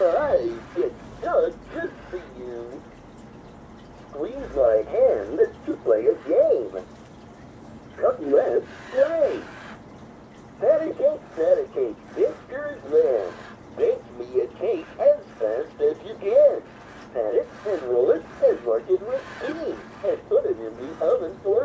Alright, it's just good for you. Squeeze my hand to play a game. Cut, let's play. Patty cake, patty cake, Victor's land. Bake me a cake as fast as you can. Pat it and roll it and mark it with steam. And put it in the oven for